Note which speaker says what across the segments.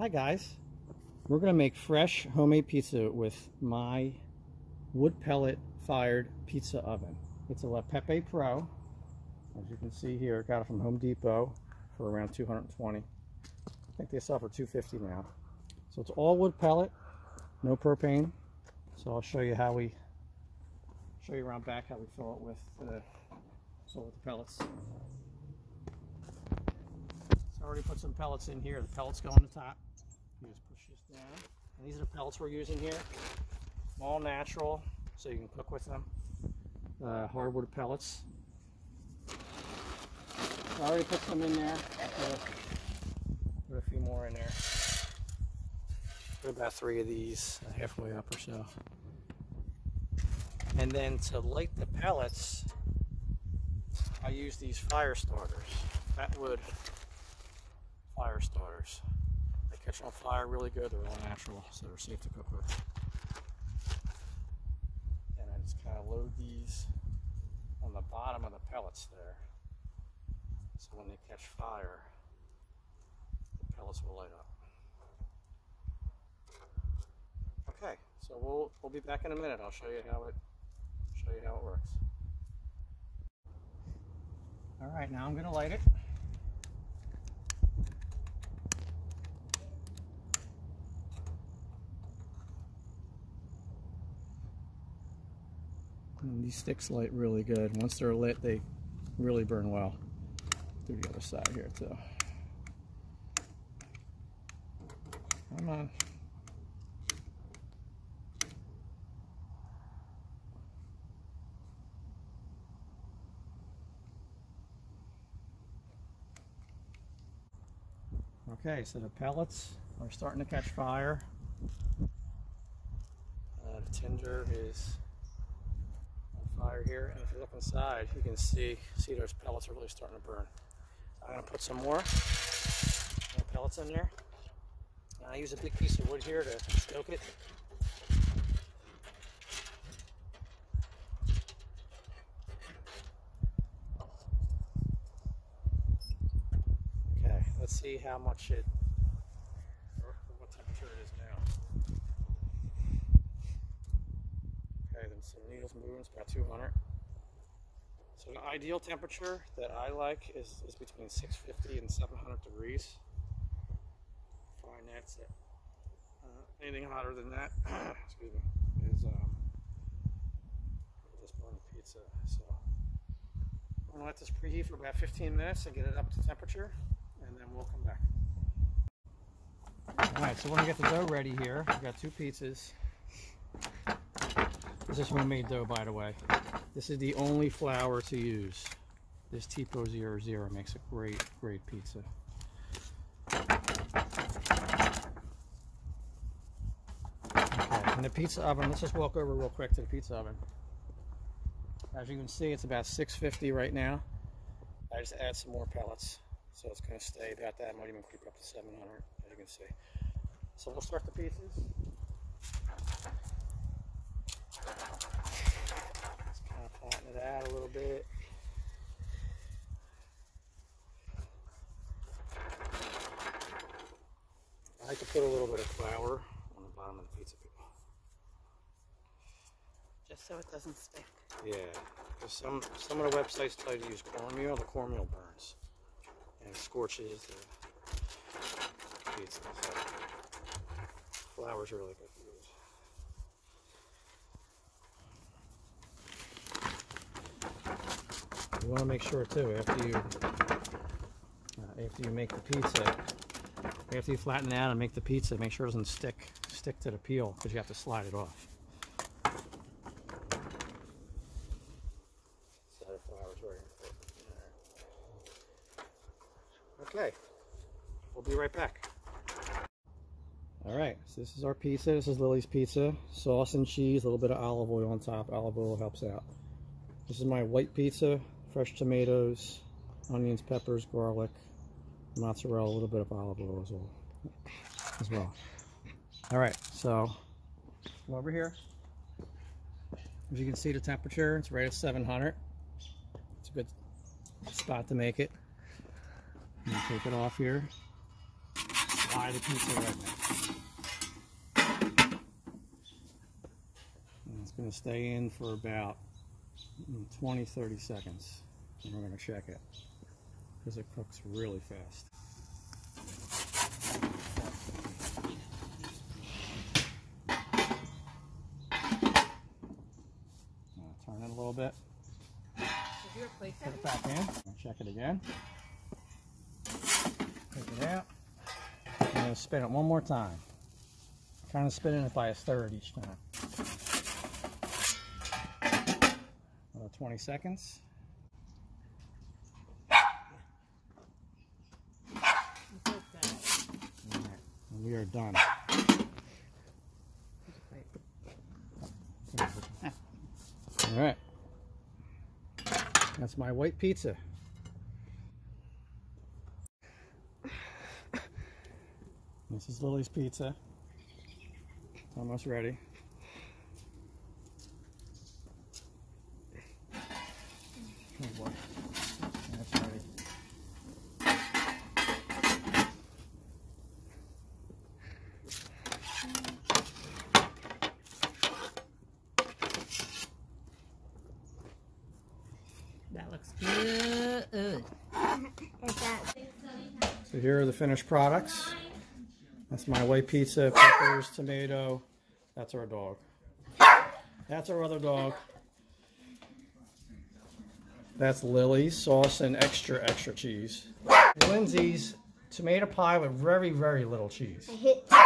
Speaker 1: Hi guys. We're going to make fresh homemade pizza with my wood pellet fired pizza oven. It's a La Peppe Pro. As you can see here, got it from Home Depot for around 220. I think they sell for 250 now. So it's all wood pellet, no propane. So I'll show you how we show you around back how we fill it with fill with the pellets. I already put some pellets in here. The pellets go on the top. You just push this down. And these are the pellets we're using here. All natural, so you can cook with them. Uh, hardwood pellets. I already put some in there. Put a, few more in there. Put about three of these, halfway up or so. And then to light the pellets, I use these fire starters, Fatwood fire starters. Catch on fire really good. They're all natural, so they're safe to cook with. And I just kind of load these on the bottom of the pellets there. So when they catch fire, the pellets will light up. Okay, so we'll we'll be back in a minute. I'll show you how it show you how it works. All right, now I'm going to light it. And these sticks light really good. Once they're lit, they really burn well. Through the other side here too. Come on. Okay, so the pellets are starting to catch fire. Uh, the tinder is fire here, and if you look inside, you can see see those pellets are really starting to burn. I'm gonna put some more, more pellets in there. And I use a big piece of wood here to stoke it. Okay, let's see how much it, or what temperature it is now. Then some needles moving, it's about 200. So the ideal temperature that I like is, is between 650 and 700 degrees. Find that's it. Uh, anything hotter than that, excuse me, is um, just burn the pizza. So I'm gonna let this preheat for about 15 minutes and get it up to temperature, and then we'll come back. All right, so we're gonna get the dough ready here. We've got two pizzas. This is homemade dough, by the way. This is the only flour to use. This Tipo 00 makes a great, great pizza. Okay, and the pizza oven, let's just walk over real quick to the pizza oven. As you can see, it's about 650 right now. I just add some more pellets. So it's gonna stay about that, might even creep up to 700, as you can see. So we'll start the pizzas. Just kind of flatten it out a little bit. I like to put a little bit of flour on the bottom of the pizza peel.
Speaker 2: just so it doesn't stick.
Speaker 1: Yeah, because some some of the websites tell you to use cornmeal. The cornmeal burns and scorches the pizza. So flour's really good to use. You want to make sure too after you uh, after you make the pizza, after you flatten it out and make the pizza, make sure it doesn't stick stick to the peel because you have to slide it off. Side of flour is very important. Okay, we'll be right back. All right, so this is our pizza. This is Lily's pizza. Sauce and cheese, a little bit of olive oil on top. Olive oil helps out. This is my white pizza, fresh tomatoes, onions, peppers, garlic, mozzarella, a little bit of olive oil as well. As well. All right, so come over here. As you can see, the temperature it's right at 700. It's a good spot to make it. I'm gonna take it off here. Slide the pizza right now. And it's going to stay in for about mm, 20 30 seconds. And we're going to check it because it cooks really fast. Turn it a little bit. Put it back in. and Check it again. Take it out. I'm going to spin it one more time. Kind of spinning it by a third each time. 20 seconds. We are done. All right. That's my white pizza. This is Lily's pizza. It's almost ready. Oh boy. That's ready.
Speaker 2: That looks good.
Speaker 1: So here are the finished products. That's my white pizza, peppers, tomato. That's our dog. That's our other dog. That's Lily's sauce and extra, extra cheese. Lindsay's tomato pie with very, very little cheese.
Speaker 3: I hit.
Speaker 1: All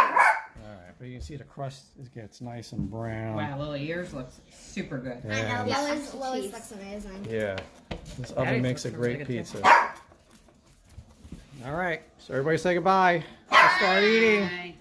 Speaker 1: right, but you can see the crust is- gets nice and brown.
Speaker 2: Wow, Lily, yours looks super good.
Speaker 3: I know.
Speaker 1: And-
Speaker 3: Lois, Lois looks amazing.
Speaker 1: Yeah, this oven
Speaker 2: is
Speaker 1: makes a great
Speaker 2: really good, too.
Speaker 1: pizza. All right, so everybody say goodbye. Let's start eating.
Speaker 2: Bye.